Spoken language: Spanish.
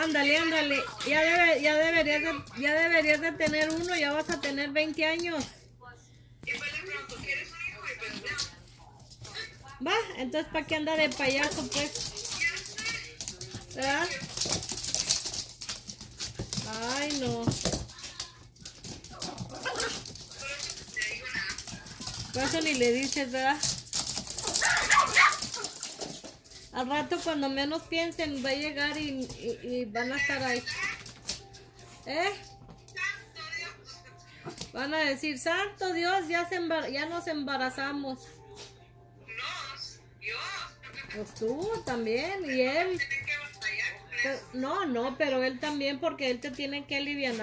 Ándale, ándale. Ya, debe, ya, deberías de, ya deberías de tener uno, ya vas a tener 20 años. Va, entonces ¿para qué anda de payaso pues? ¿Verdad? Ay, no. Por eso ni le dices, ¿verdad? Al rato cuando menos piensen va a llegar y, y- van a estar ahí. ¿Eh? Van a decir, Santo Dios, ya, se ya nos embarazamos. Pues tú también, y él. Pues, No, no, pero él también porque él te tiene que aliviar.